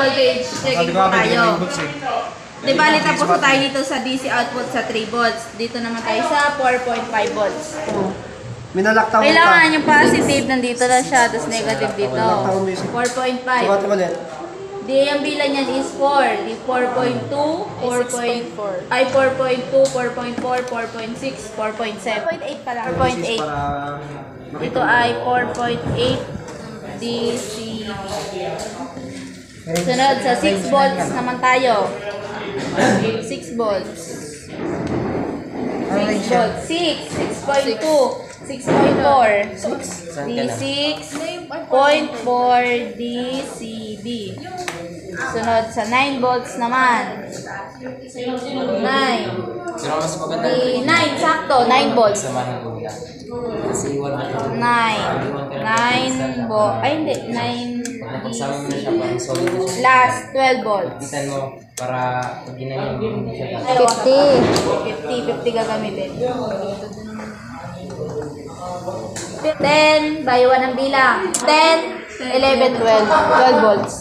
voltage checking po tayo. eh. Di ba, tapos po tayo dito sa DC output sa 3 volts. Dito naman tayo sa 4.5 volts. Minalaktaw mo Kailangan yung positive nandito na siya, tapos negative dito. 4.5. Sukat mo ulit. Di, ang bilang niyan is 4. Di 4.2, 4.4. Ay, 4.2, 4.4, 4.6, 4.7. 4.8 pala. 4.8. Para Ito ay 4.8 DC. Sunod sa 6 volts naman tayo. 6 volts. 6 volts. 6. 6.2. 6.4. D6.4 DCB. Sunod sa 9 volts naman. 9. Pero mas maganda Di 9, sakto. 9 volts. samahan ko nila. Kasi iwan mo ito. 9. 9 volts. Ay, hindi. 9 Napagsama mo na siya parang solid na siya. Last, 12 volts. Bitan mo para pag ginanyan mo, hindi siya gagawin. 50. 50, 50 gagamitin. 10, by 1 ang bilang. 10, 11, 12. 12 volts.